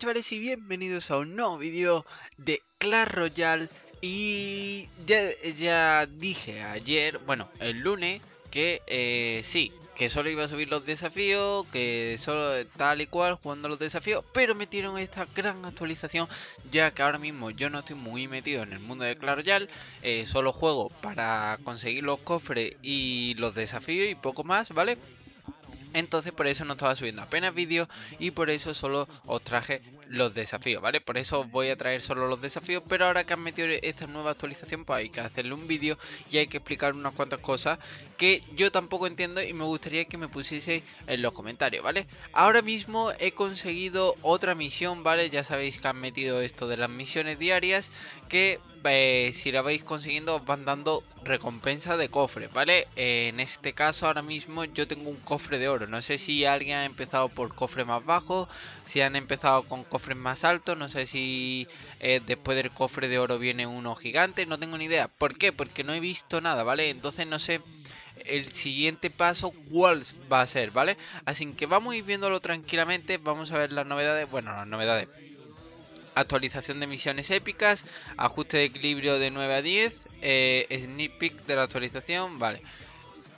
chavales y bienvenidos a un nuevo vídeo de Clash Royale Y ya, ya dije ayer, bueno, el lunes, que eh, sí, que solo iba a subir los desafíos, que solo tal y cual jugando los desafíos, pero metieron esta gran actualización ya que ahora mismo yo no estoy muy metido en el mundo de Clash Royale, eh, solo juego para conseguir los cofres y los desafíos y poco más, ¿vale? Entonces por eso no estaba subiendo apenas vídeos y por eso solo os traje los desafíos, ¿vale? Por eso voy a traer solo los desafíos, pero ahora que han metido esta nueva actualización pues hay que hacerle un vídeo y hay que explicar unas cuantas cosas que yo tampoco entiendo y me gustaría que me pusieseis en los comentarios, ¿vale? Ahora mismo he conseguido otra misión, ¿vale? Ya sabéis que han metido esto de las misiones diarias que eh, si la vais consiguiendo os van dando recompensa de cofre, ¿vale? En este caso ahora mismo yo tengo un cofre de oro, no sé si alguien ha empezado por cofre más bajo, si han empezado con cofre más alto No sé si eh, después del cofre de oro viene uno gigante. No tengo ni idea. ¿Por qué? Porque no he visto nada, ¿vale? Entonces no sé el siguiente paso cuál va a ser, ¿vale? Así que vamos a ir viéndolo tranquilamente. Vamos a ver las novedades. Bueno, las novedades. Actualización de misiones épicas, ajuste de equilibrio de 9 a 10, eh, sneak peek de la actualización, vale.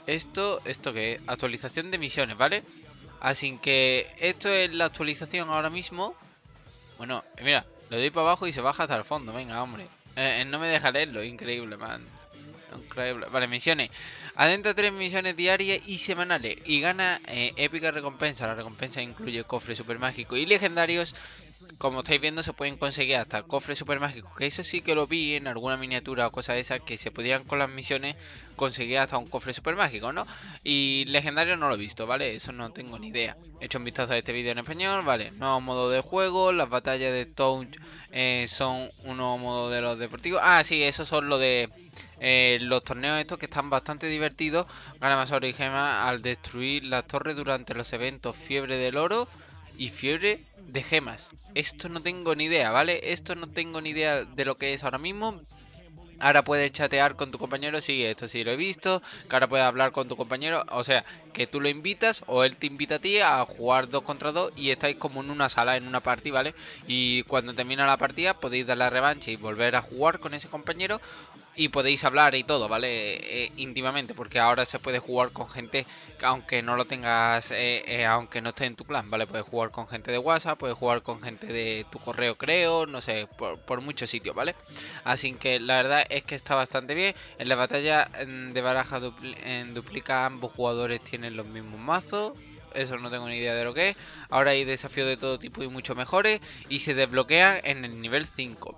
Esto, esto que actualización de misiones, ¿vale? Así que esto es la actualización ahora mismo. Bueno, mira, le doy para abajo y se baja hasta el fondo. Venga, hombre. Eh, eh, no me deja leerlo, increíble, man. Increíble. Vale, misiones. Adentro tres misiones diarias y semanales. Y gana eh, épica recompensa. La recompensa incluye cofre super mágico y legendarios como estáis viendo se pueden conseguir hasta cofres super mágicos, que eso sí que lo vi en alguna miniatura o cosa de esas que se podían con las misiones conseguir hasta un cofre super mágico, ¿no? Y legendario no lo he visto, ¿vale? Eso no tengo ni idea. He hecho un vistazo a este vídeo en español, ¿vale? Nuevo modo de juego, las batallas de Touch eh, son un nuevo modo de los deportivos. Ah, sí, esos son lo de... Eh, los torneos estos que están bastante divertidos. Gana más oro y gema al destruir las torres durante los eventos Fiebre del Oro y Fiebre de gemas. Esto no tengo ni idea, ¿vale? Esto no tengo ni idea de lo que es ahora mismo. Ahora puedes chatear con tu compañero, sí, esto sí lo he visto. Que ahora puedes hablar con tu compañero, o sea, que tú lo invitas o él te invita a ti a jugar dos contra dos y estáis como en una sala, en una partida, ¿vale? Y cuando termina la partida podéis dar la revancha y volver a jugar con ese compañero y podéis hablar y todo, ¿vale? Eh, íntimamente, porque ahora se puede jugar con gente que aunque no lo tengas, eh, eh, aunque no esté en tu clan, ¿vale? Puedes jugar con gente de WhatsApp, puedes jugar con gente de tu correo, creo, no sé, por, muchos sitios, ¿vale? Así que la verdad es que está bastante bien. En la batalla mm, de baraja en duplica ambos jugadores tienen los mismos mazos. Eso no tengo ni idea de lo que es. Ahora hay desafíos de todo tipo y mucho mejores. Y se desbloquean en el nivel 5.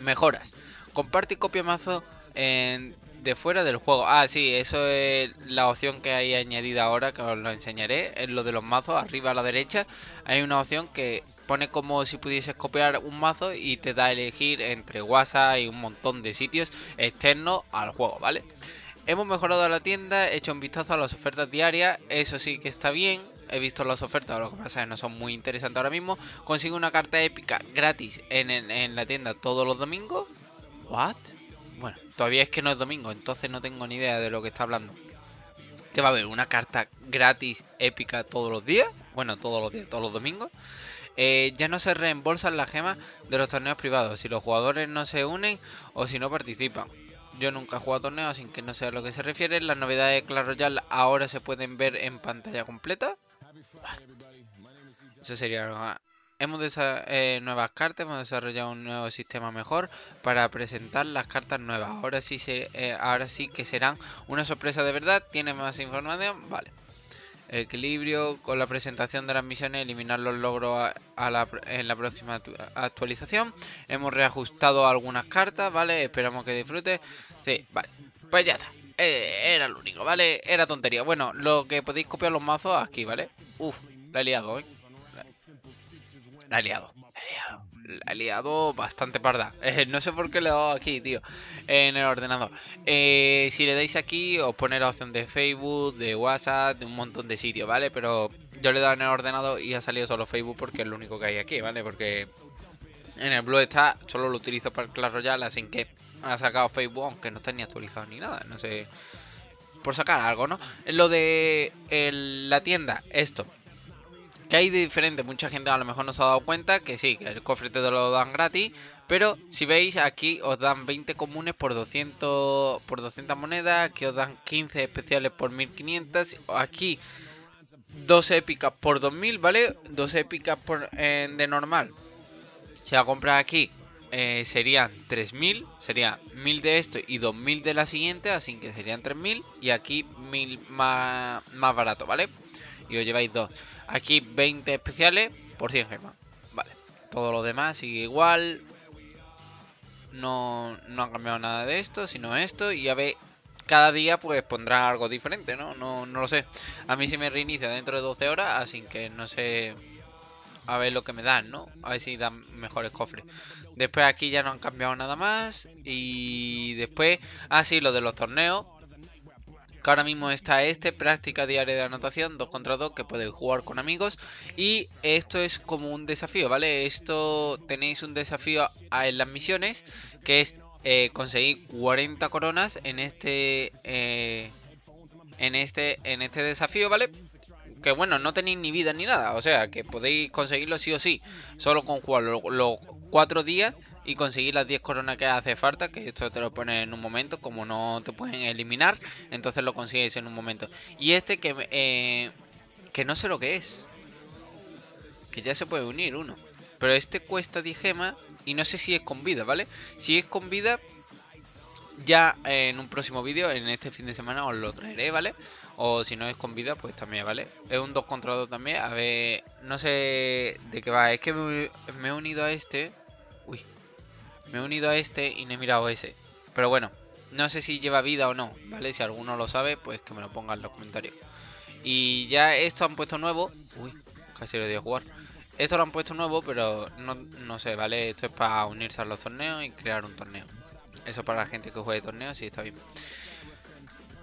Mejoras. Comparte y copia mazo de fuera del juego. Ah, sí, eso es la opción que hay añadida ahora, que os lo enseñaré. En lo de los mazos, arriba a la derecha, hay una opción que pone como si pudieses copiar un mazo y te da a elegir entre WhatsApp y un montón de sitios externos al juego, ¿vale? Hemos mejorado la tienda, he hecho un vistazo a las ofertas diarias, eso sí que está bien. He visto las ofertas, lo que pasa es que no son muy interesantes ahora mismo. Consigo una carta épica gratis en, en la tienda todos los domingos ¿What? Bueno, todavía es que no es domingo, entonces no tengo ni idea de lo que está hablando. ¿Qué va a haber? ¿Una carta gratis épica todos los días? Bueno, todos los días, todos los domingos. Eh, ya no se reembolsan las gemas de los torneos privados si los jugadores no se unen o si no participan. Yo nunca he jugado torneos, sin que no sé a lo que se refiere. Las novedades de Clash Royale ahora se pueden ver en pantalla completa. Eso sería algo hemos eh, nuevas cartas, hemos desarrollado un nuevo sistema mejor para presentar las cartas nuevas. Ahora sí, se, eh, ahora sí que serán una sorpresa de verdad. ¿Tiene más información? Vale. Equilibrio con la presentación de las misiones, eliminar los logros en la próxima actualización. Hemos reajustado algunas cartas, ¿vale? Esperamos que disfrute. Sí, vale. Pues ya está. Eh, era lo único, ¿vale? Era tontería. Bueno, lo que podéis copiar los mazos aquí, ¿vale? Uf, la he liado, ¿eh? La he liado. La he liado bastante parda. Eh, no sé por qué le he dado aquí, tío. En el ordenador. Eh, si le dais aquí, os pone la opción de Facebook, de WhatsApp, de un montón de sitios, ¿vale? Pero yo le he dado en el ordenador y ha salido solo Facebook porque es lo único que hay aquí, ¿vale? Porque en el blog está, solo lo utilizo para el Clash Royale, así que ha sacado Facebook, aunque no está ni actualizado ni nada. No sé. Por sacar algo, ¿no? Lo de la tienda, esto que hay de diferente, mucha gente a lo mejor no se ha dado cuenta que sí, que el cofre te lo dan gratis, pero si veis aquí os dan 20 comunes por 200 por 200 monedas, aquí os dan 15 especiales por 1500, aquí 2 épicas por 2000, ¿vale? 2 épicas por, de normal. Si la compras aquí eh, serían 3000, sería 1000 de esto y 2000 de la siguiente, así que serían 3000 y aquí 1000 más, más barato, ¿vale? Y os lleváis dos. Aquí 20 especiales por 100 gemas. Vale. Todo lo demás sigue igual. No, no ha cambiado nada de esto, sino esto. Y a ver, cada día pues pondrá algo diferente, ¿no? No, no lo sé. A mí se me reinicia dentro de 12 horas, así que no sé a ver lo que me dan, ¿no? A ver si dan mejores cofres. Después aquí ya no han cambiado nada más. Y después, ah, lo de los torneos. Que ahora mismo está este, práctica diaria de anotación, 2 contra 2, que podéis jugar con amigos. Y esto es como un desafío, ¿vale? Esto tenéis un desafío en las misiones, que es eh, conseguir 40 coronas en este... Eh, en este, en este desafío, ¿vale? que bueno, no tenéis ni vida ni nada, o sea, que podéis conseguirlo sí o sí, solo con jugar los, cuatro días y conseguir las 10 coronas que hace falta, que esto te lo pone en un momento, como no te pueden eliminar, entonces lo consigues en un momento. Y este que, eh, que no sé lo que es, que ya se puede unir uno, pero este cuesta 10 gemas y no sé si es con vida, ¿vale? Si es con vida, ya en un próximo vídeo, en este fin de semana os lo traeré, ¿vale? O si no es con vida, pues también, ¿vale? Es un 2 contra 2 también. A ver, no sé de qué va. Es que me, he unido a este. Uy. Me he unido a este y no he mirado ese. Pero bueno, no sé si lleva vida o no, ¿vale? Si alguno lo sabe, pues que me lo ponga en los comentarios. Y ya esto han puesto nuevo. Uy, casi lo a jugar. Esto lo han puesto nuevo, pero no, no sé, ¿vale? Esto es para unirse a los torneos y crear un torneo. Eso para la gente que juegue torneos, sí está bien.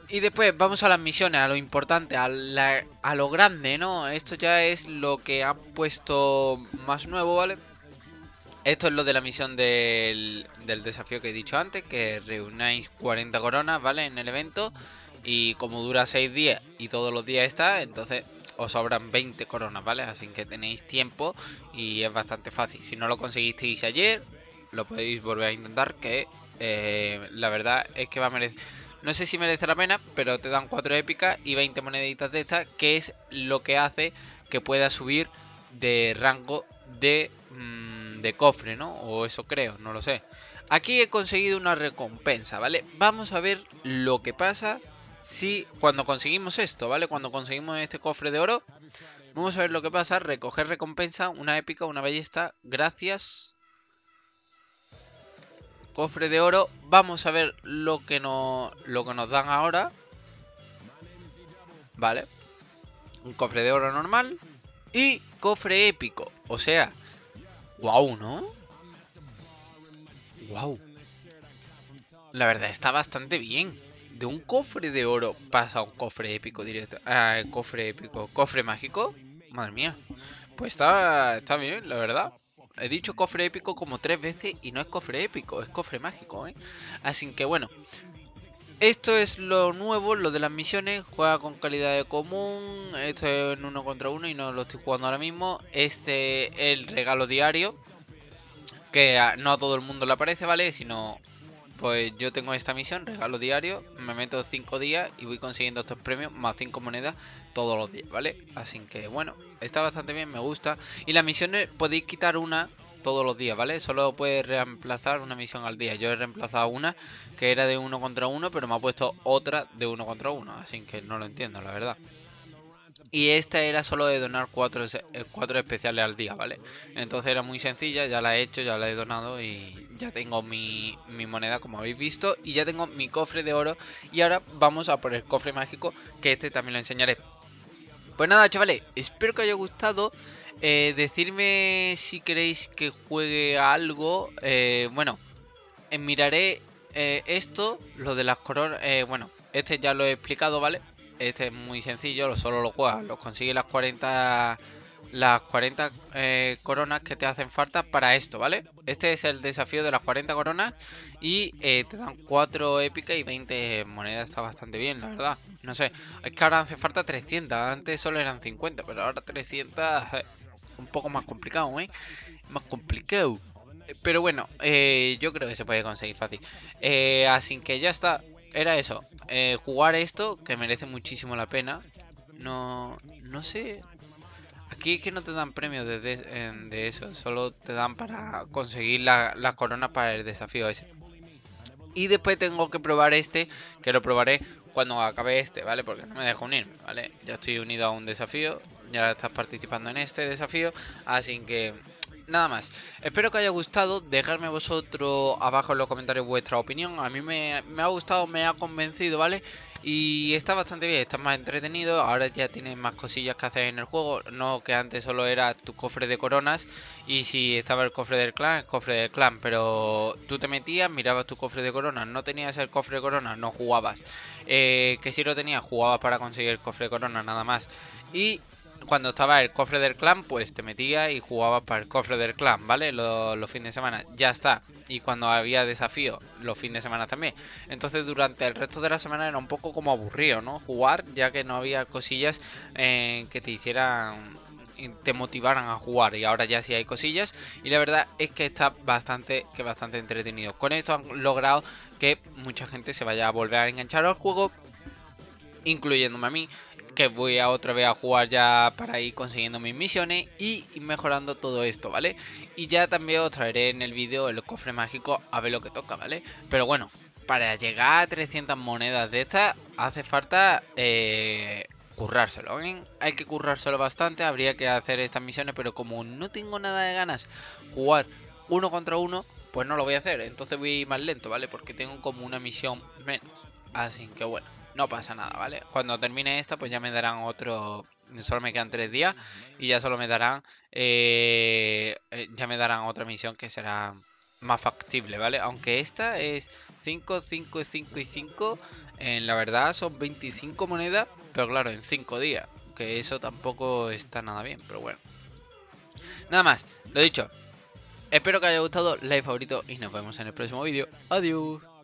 Y después vamos a las misiones, a lo importante, a, lo grande, ¿no? Esto ya es lo que han puesto más nuevo, ¿vale? Esto es lo de la misión del, del desafío que he dicho antes, que reunáis 40 coronas, ¿vale? En el evento. Y como dura 6 días y todos los días está, entonces os sobran 20 coronas, ¿vale? Así que tenéis tiempo y es bastante fácil. Si no lo conseguisteis ayer, lo podéis volver a intentar, que eh, la verdad es que va a merecer no sé si merece la pena, pero te dan 4 épicas y 20 moneditas de estas, que es lo que hace que pueda subir de rango de, mm, de cofre, ¿no? O eso creo, no lo sé. Aquí he conseguido una recompensa, ¿vale? Vamos a ver lo que pasa si cuando conseguimos esto, ¿vale? Cuando conseguimos este cofre de oro, vamos a ver lo que pasa. Recoger recompensa, una épica, una ballesta, gracias Cofre de oro. Vamos a ver lo que, no, lo que nos dan ahora. Vale. Un cofre de oro normal. Y cofre épico. O sea, wow, ¿no? Wow. La verdad está bastante bien. De un cofre de oro pasa a un cofre épico directo. Ah, cofre épico. Cofre mágico. Madre mía. Pues está, está bien, la verdad. He dicho cofre épico como tres veces y no es cofre épico, es cofre mágico, ¿eh? Así que bueno, esto es lo nuevo, lo de las misiones, juega con calidad de común, esto es en uno contra uno y no lo estoy jugando ahora mismo. Este es el regalo diario, que no a todo el mundo le aparece, ¿vale? Sino, pues yo tengo esta misión, regalo diario, me meto 5 días y voy consiguiendo estos premios más 5 monedas todos los días, ¿vale? Así que bueno, está bastante bien, me gusta. Y las misiones podéis quitar una todos los días, ¿vale? Solo puedes reemplazar una misión al día. Yo he reemplazado una que era de uno contra uno, pero me ha puesto otra de uno contra uno. Así que no lo entiendo, la verdad. Y esta era solo de donar cuatro, eh, cuatro especiales al día, ¿vale? Entonces era muy sencilla, ya la he hecho, ya la he donado y ya tengo mi, mi, moneda como habéis visto. Y ya tengo mi cofre de oro. Y ahora vamos a por el cofre mágico, que este también lo enseñaré. Pues nada, chavales, espero que os haya gustado. Eh, decirme si queréis que juegue algo. Eh, bueno, eh, miraré esto, lo de las coronas. bueno, este ya lo he explicado, ¿vale? Este es muy sencillo, solo lo juegas, lo consigue las 40 las 40 eh, coronas que te hacen falta para esto, ¿vale? Este es el desafío de las 40 coronas y eh, te dan 4 épicas y 20 monedas, está bastante bien, la verdad. No sé, es que ahora hace falta 300, antes solo eran 50, pero ahora 300 es un poco más complicado, ¿eh? Más complicado. Pero bueno, eh, yo creo que se puede conseguir fácil. así que ya está, era eso. jugar esto, que merece muchísimo la pena. No, no sé, Aquí es que no te dan premios de, eso, solo te dan para conseguir la, la, corona para el desafío ese. Y después tengo que probar este, que lo probaré cuando acabe este, ¿vale? Porque no me dejo unirme, ¿vale? Ya estoy unido a un desafío, ya estás participando en este desafío, así que nada más. Espero que haya gustado. Dejadme vosotros abajo en los comentarios vuestra opinión. A mí me, ha gustado, me ha convencido, ¿vale? Y está bastante bien, está más entretenido. Ahora ya tienes más cosillas que hacer en el juego. No que antes solo era tu cofre de coronas. Y si estaba el cofre del clan, el cofre del clan. Pero tú te metías, mirabas tu cofre de coronas. No tenías el cofre de coronas, no jugabas. Eh, que si lo tenías, jugabas para conseguir el cofre de coronas nada más. Y cuando estaba el cofre del clan, pues te metías y jugabas para el cofre del clan, ¿vale? Los, fines de semana, ya está. Y cuando había desafío, los fines de semana también. Entonces durante el resto de la semana era un poco como aburrido, ¿no? Jugar, ya que no había cosillas eh, que te hicieran te motivaran a jugar y ahora ya sí hay cosillas y la verdad es que está bastante que bastante entretenido con esto han logrado que mucha gente se vaya a volver a enganchar al juego incluyéndome a mí que voy a otra vez a jugar ya para ir consiguiendo mis misiones y mejorando todo esto, ¿vale? Y ya también os traeré en el vídeo el cofre mágico a ver lo que toca, ¿vale? Pero bueno, para llegar a 300 monedas de estas hace falta eh, currárselo, ¿eh? Hay que currárselo bastante, habría que hacer estas misiones, pero como no tengo nada de ganas jugar uno contra uno, pues no lo voy a hacer. Entonces voy más lento, ¿vale? Porque tengo como una misión menos. Así que bueno no pasa nada, ¿vale? Cuando termine esta, pues ya me darán otro. Solo me quedan tres días y ya solo me darán. Eh, eh, ya me darán otra misión que será más factible, ¿vale? Aunque esta es 5, 5, 5 y 5. En la verdad son 25 monedas, pero claro, en 5 días. Que eso tampoco está nada bien, pero bueno. Nada más, lo dicho. Espero que haya gustado, like favorito y nos vemos en el próximo vídeo. Adiós.